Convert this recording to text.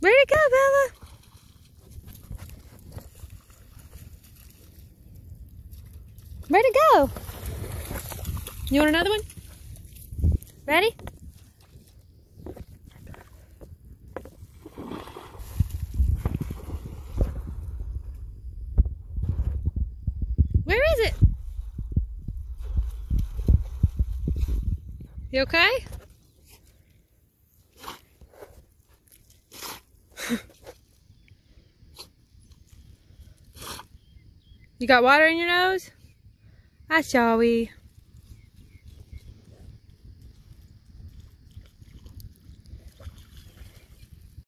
Where'd it go, Bella? Where'd it go? You want another one? Ready? Where is it? You okay? You got water in your nose? That's Joey.